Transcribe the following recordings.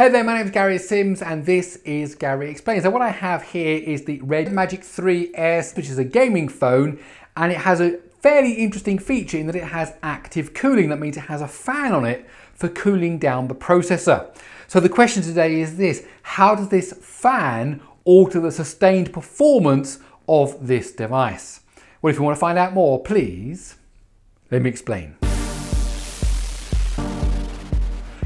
Hey there, my name is Gary Sims and this is Gary Explains. So what I have here is the Red Magic 3S, which is a gaming phone, and it has a fairly interesting feature in that it has active cooling. That means it has a fan on it for cooling down the processor. So the question today is this, how does this fan alter the sustained performance of this device? Well, if you want to find out more, please let me explain.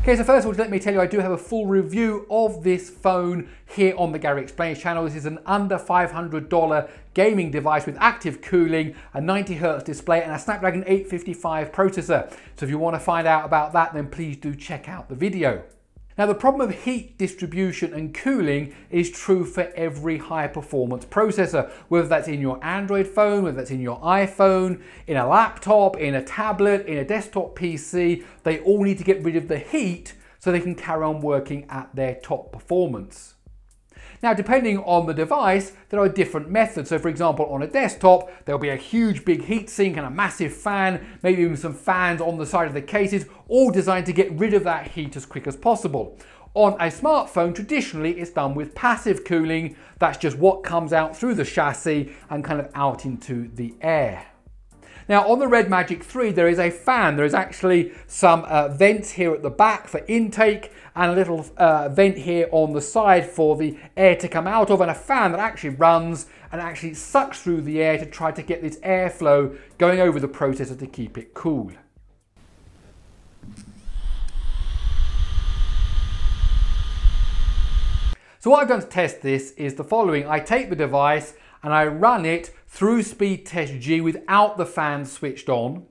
Okay, so first of all, let me tell you, I do have a full review of this phone here on the Gary Explains channel. This is an under $500 gaming device with active cooling, a 90 Hz display, and a Snapdragon 855 processor. So if you want to find out about that, then please do check out the video. Now the problem of heat distribution and cooling is true for every high performance processor, whether that's in your Android phone, whether that's in your iPhone, in a laptop, in a tablet, in a desktop PC, they all need to get rid of the heat so they can carry on working at their top performance. Now, depending on the device, there are different methods. So for example, on a desktop, there'll be a huge big heatsink and a massive fan, maybe even some fans on the side of the cases, all designed to get rid of that heat as quick as possible. On a smartphone, traditionally it's done with passive cooling. That's just what comes out through the chassis and kind of out into the air. Now on the Red Magic 3 there is a fan. There is actually some uh, vents here at the back for intake and a little uh, vent here on the side for the air to come out of and a fan that actually runs and actually sucks through the air to try to get this airflow going over the processor to keep it cool. So what I've done to test this is the following. I take the device and I run it through Speed Test G without the fan switched on.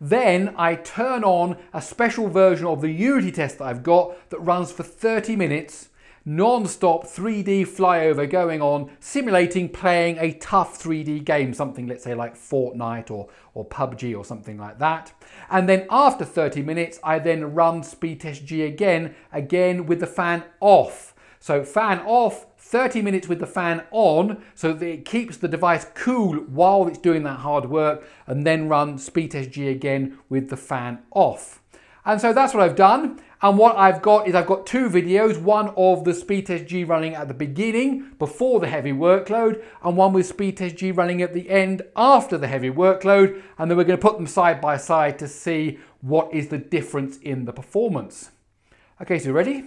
Then I turn on a special version of the Unity test that I've got that runs for 30 minutes, non-stop 3D flyover going on, simulating playing a tough 3D game, something let's say like Fortnite or, or PUBG or something like that. And then after 30 minutes, I then run Speed Test G again, again with the fan off. So fan off, 30 minutes with the fan on so that it keeps the device cool while it's doing that hard work and then run speed test G again with the fan off. And so that's what I've done. And what I've got is I've got two videos, one of the speed test G running at the beginning before the heavy workload and one with speed test G running at the end after the heavy workload. And then we're going to put them side by side to see what is the difference in the performance. Okay, so ready?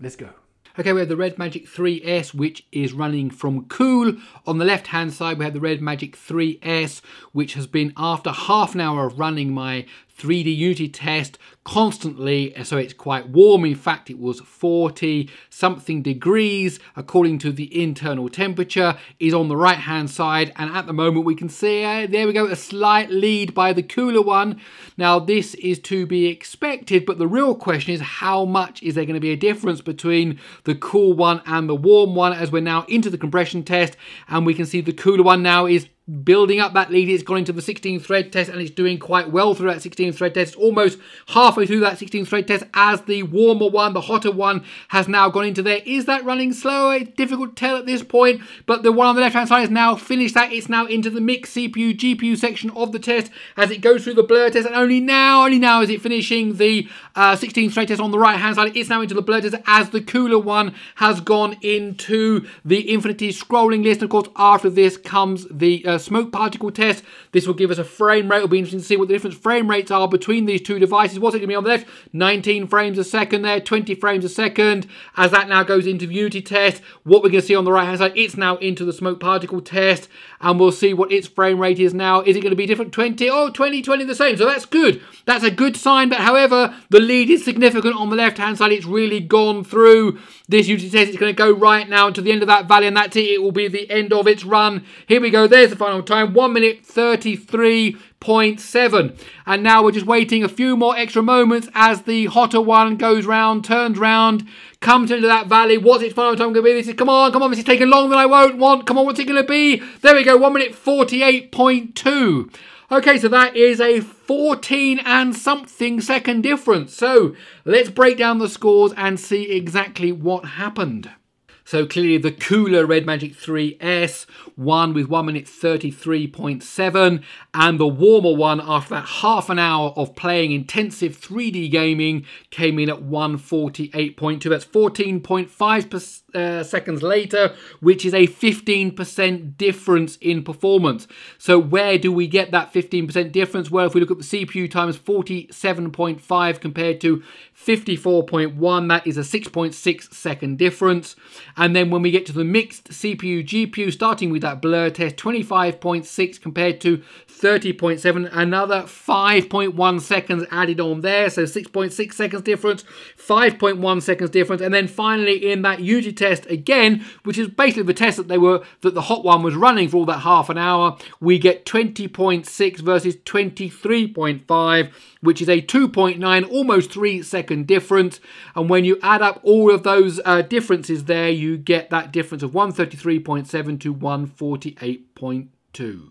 Let's go. Okay, we have the Red Magic 3S, which is running from Cool. On the left-hand side, we have the Red Magic 3S, which has been after half an hour of running my 3D Unity test constantly, so it's quite warm. In fact, it was 40 something degrees according to the internal temperature is on the right hand side. And at the moment we can see, uh, there we go, a slight lead by the cooler one. Now this is to be expected, but the real question is how much is there going to be a difference between the cool one and the warm one as we're now into the compression test and we can see the cooler one now is building up that lead. It's gone into the 16 thread test and it's doing quite well through that 16 thread test. Almost halfway through that 16 thread test as the warmer one, the hotter one, has now gone into there. Is that running slower? It's difficult to tell at this point, but the one on the left-hand side has now finished that. It's now into the mixed CPU, GPU section of the test as it goes through the blur test. And only now, only now is it finishing the uh, 16 thread test on the right-hand side. It's now into the blur test as the cooler one has gone into the infinity scrolling list. Of course, after this comes the uh, smoke particle test. This will give us a frame rate. It'll be interesting to see what the different frame rates are between these two devices. What's it going to be on the left? 19 frames a second there, 20 frames a second. As that now goes into Unity test, what we're going to see on the right hand side, it's now into the smoke particle test. And we'll see what its frame rate is now. Is it going to be different? 20? Oh, 20, 20 the same. So that's good. That's a good sign. But however, the lead is significant on the left hand side. It's really gone through this Unity test. It's going to go right now to the end of that valley. And that's it. It will be the end of its run. Here we go. There's the final time. 1 minute 33.7. And now we're just waiting a few more extra moments as the hotter one goes round, turns round, comes into that valley. What's its final time going to be? This is, come on, come on, this is taking longer than I won't want. Come on, what's it going to be? There we go, 1 minute 48.2. Okay, so that is a 14 and something second difference. So let's break down the scores and see exactly what happened. So clearly the cooler Red Magic 3S won with 1 minute 33.7 and the warmer one after that half an hour of playing intensive 3D gaming came in at 148.2. That's 14.5 uh, seconds later, which is a 15% difference in performance. So where do we get that 15% difference? Well, if we look at the CPU times 47.5 compared to 54.1, that is a 6.6 second difference. And then when we get to the mixed CPU GPU, starting with that blur test, 25.6 compared to 30.7, another 5.1 seconds added on there, so 6.6 seconds difference, 5.1 seconds difference, and then finally in that Unity test again, which is basically the test that they were that the hot one was running for all that half an hour, we get 20.6 versus 23.5, which is a 2.9, almost 3 second difference. And when you add up all of those uh, differences there, you get that difference of 133.7 to 148.2.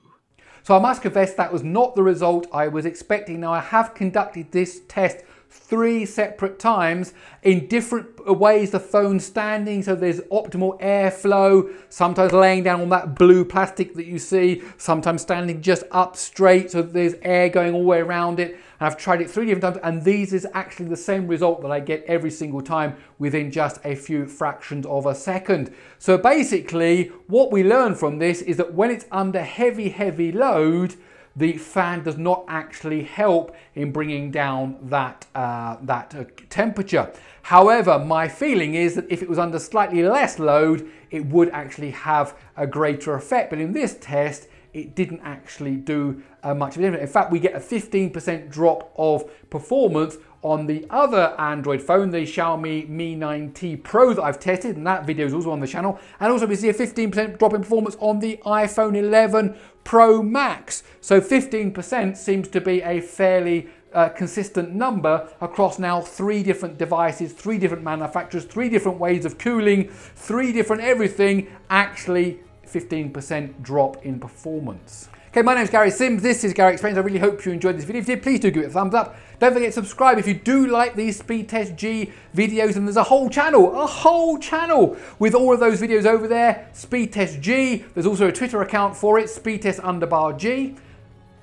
So I must confess that was not the result I was expecting. Now I have conducted this test three separate times in different ways the phone standing so there's optimal airflow sometimes laying down on that blue plastic that you see sometimes standing just up straight so there's air going all the way around it and I've tried it three different times and these is actually the same result that I get every single time within just a few fractions of a second. So basically what we learn from this is that when it's under heavy, heavy load, the fan does not actually help in bringing down that, uh, that uh, temperature. However, my feeling is that if it was under slightly less load, it would actually have a greater effect. But in this test, it didn't actually do uh, much of a difference. In fact, we get a 15% drop of performance on the other Android phone, the Xiaomi Mi 9T Pro that I've tested, and that video is also on the channel. And also we see a 15% drop in performance on the iPhone 11 Pro Max. So 15% seems to be a fairly uh, consistent number across now three different devices, three different manufacturers, three different ways of cooling, three different everything, actually 15% drop in performance. Okay, my name is Gary Sims. This is Gary Explains. I really hope you enjoyed this video. If you did, please do give it a thumbs up. Don't forget to subscribe if you do like these Speed Test G videos. And there's a whole channel, a whole channel with all of those videos over there. Speed Test G. There's also a Twitter account for it, Speed Test underbar G.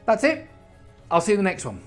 That's it. I'll see you in the next one.